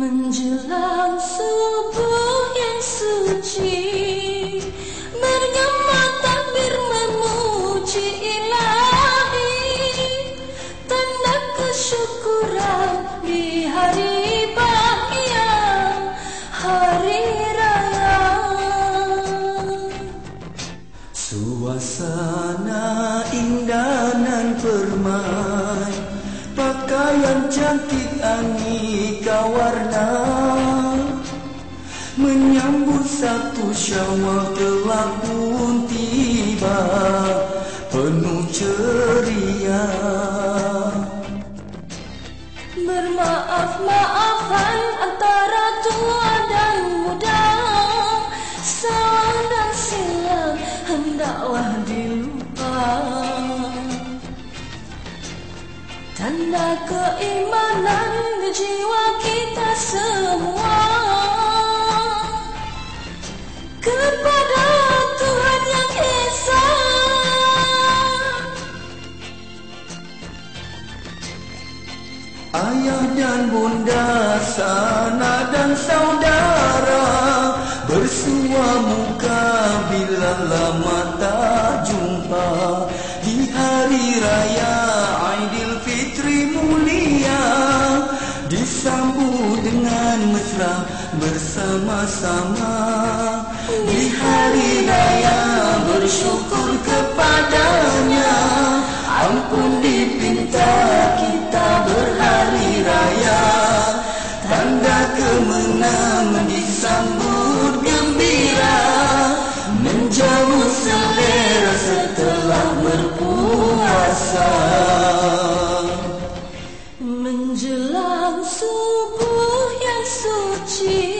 Menjelang subuh yang suci. Bergema takbir memuji ilahi. Tanda kesyukuran di hari bahagia Hari raya. Suasana indah nan permai Pakaian cantik aneka warna Menyambut satu syawal telah pun tiba Tanda keimanan jiwa kita semua. Kepada Tuhan yang Esa. Ayah dan bunda, sana dan saudara Bersua muka bila lama tak jumpa Di hari raya mesra bersama-sama. Di hari raya bersyukur kepadanya. Ampun dipinta suci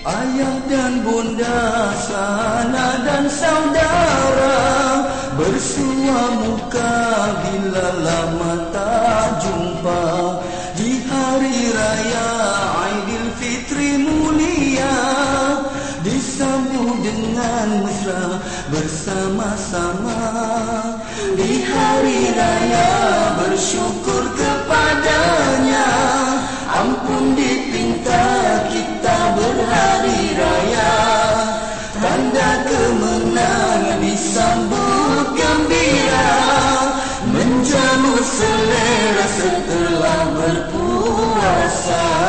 Ayah dan bunda, sana dan saudara Bersua muka bila lama tak jumpa. Di hari raya Aidilfitri mulia Disambut dengan mesra bersama-sama. Di hari raya bersyukur Master.